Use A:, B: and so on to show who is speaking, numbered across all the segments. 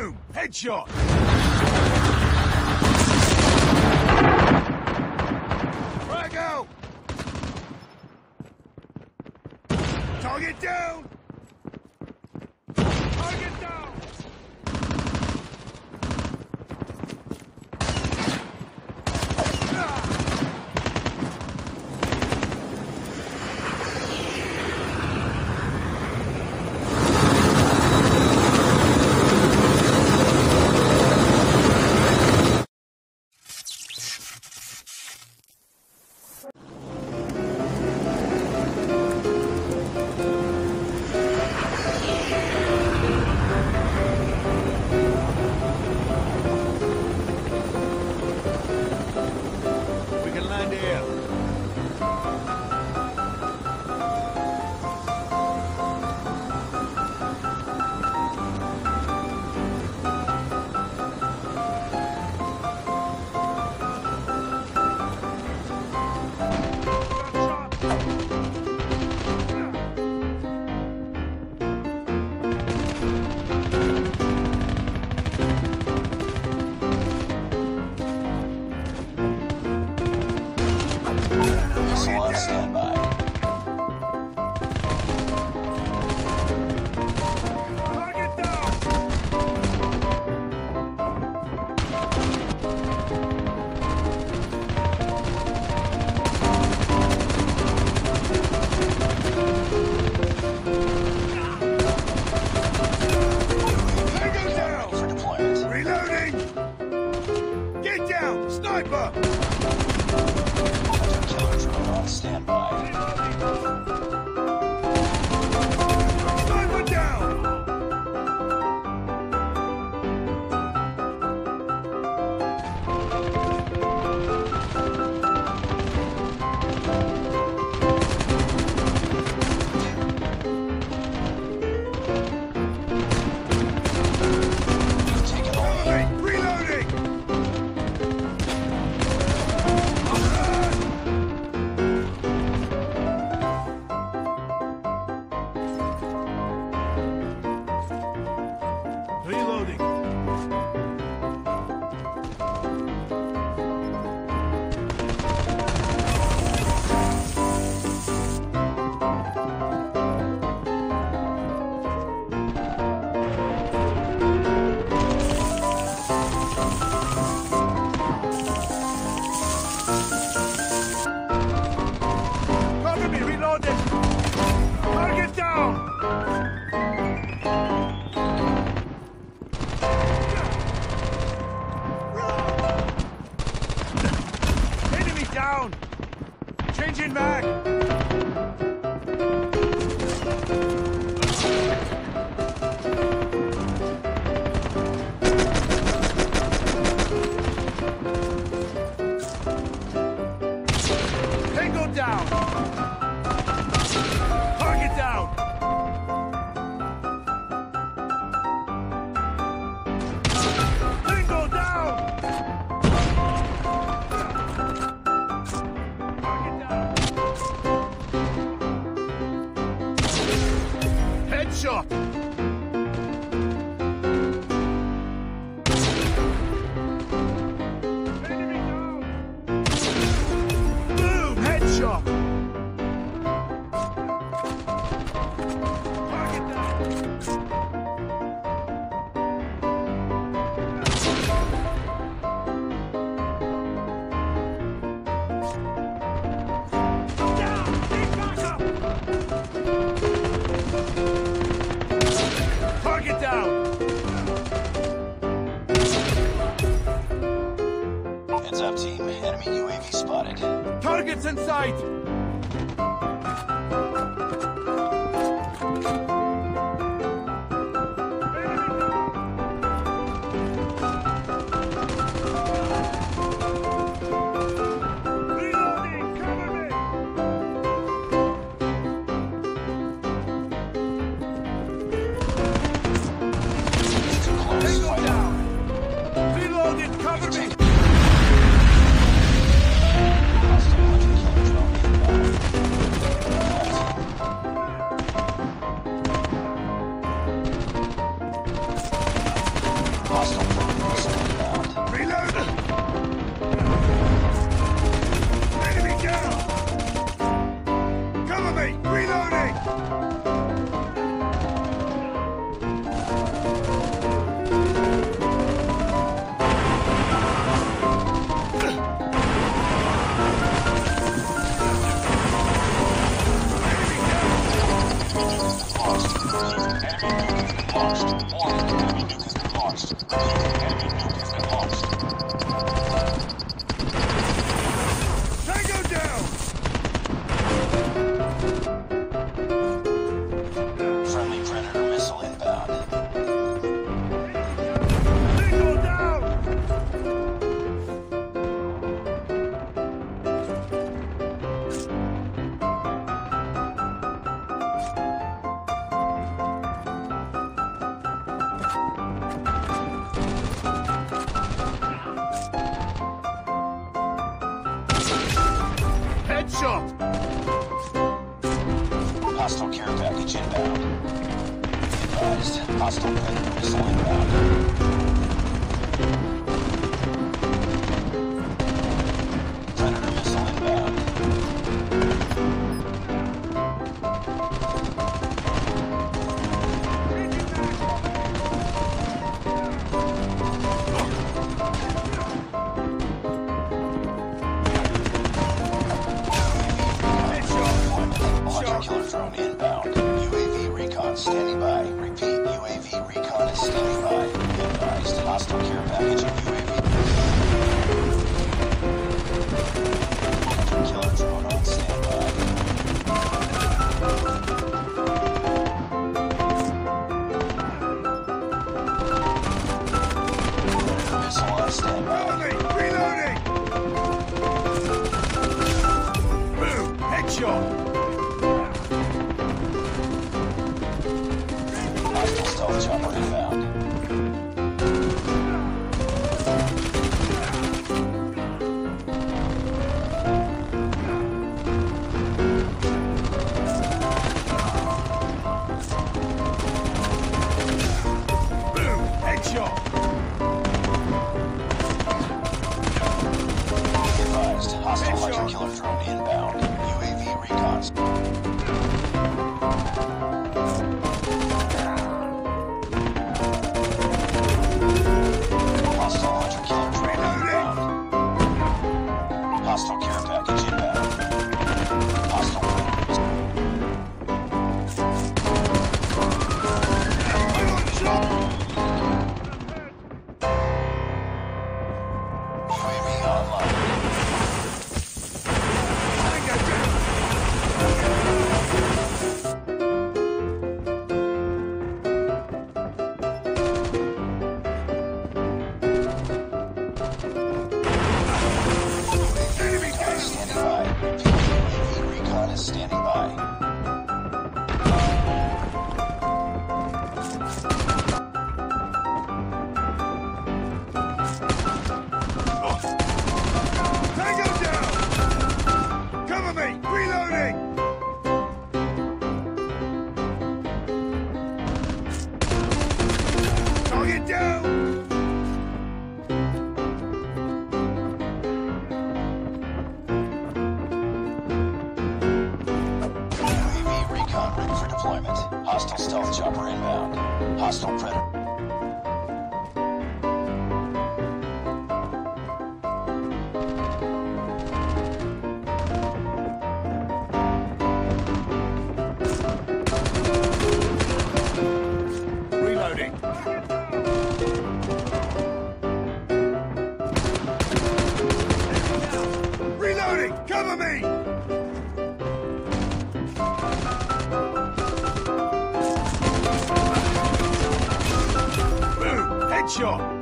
A: Boom! Headshot! Frag out! Target down! down!
B: Changing back! 가! Enemy
C: UAV spotted.
B: Targets in sight!
C: Lost. Enemy nuke is lost. Enemy nuke is
A: lost. Enemy
B: nuke
C: Hostile predator is inbound. Predator missile inbound. Hunter killer drone inbound. UAV recon standing by. foster care package in
A: UAE.
C: standing by. chopper inbound. Hostile predator.
A: Reloading! Cover me! Nature.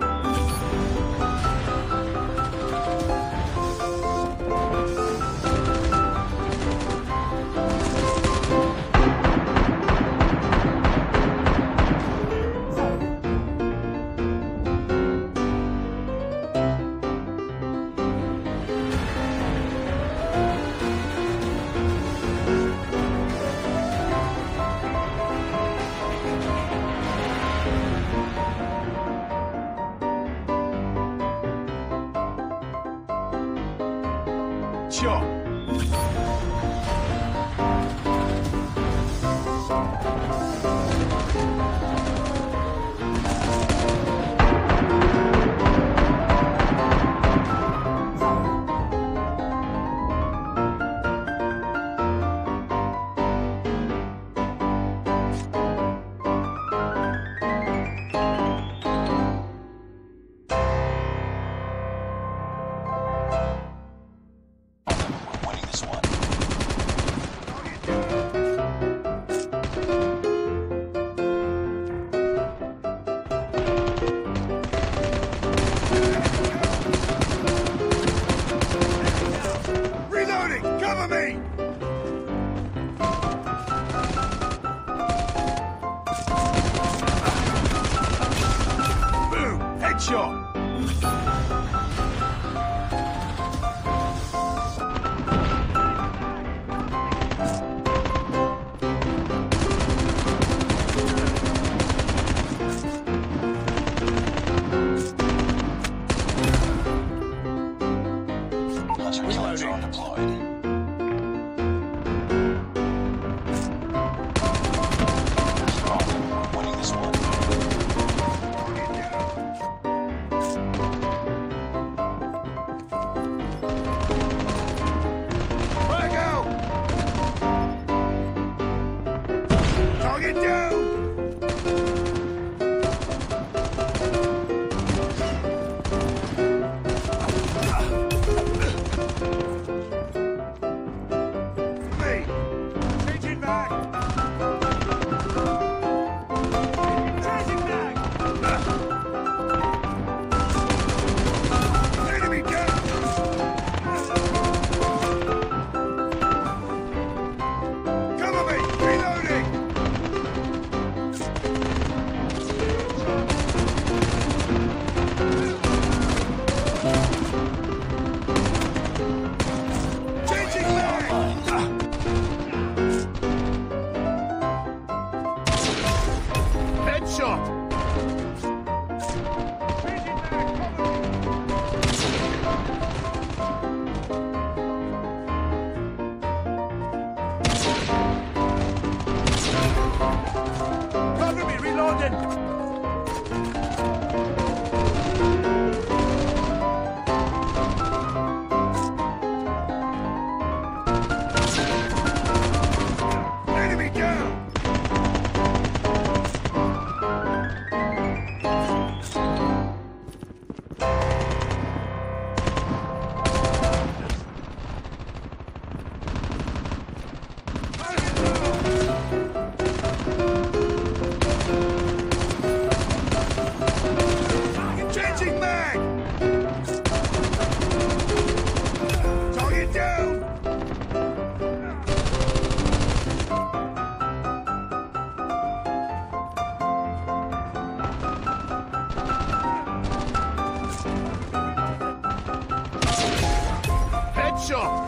A: Headshot.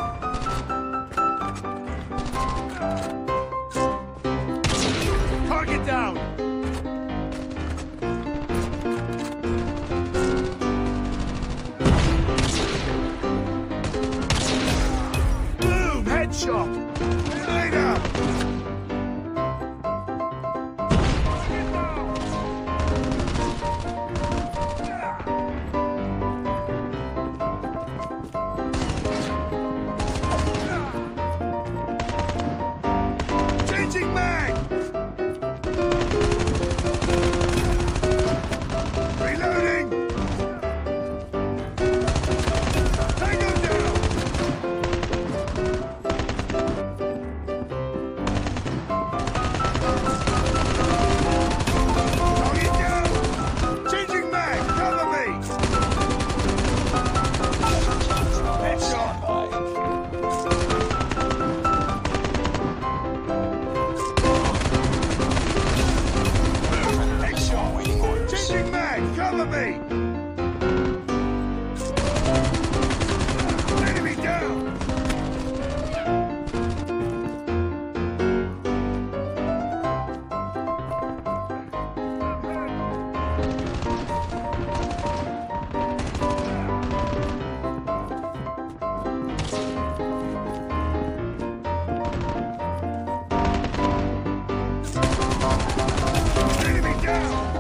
A: Down.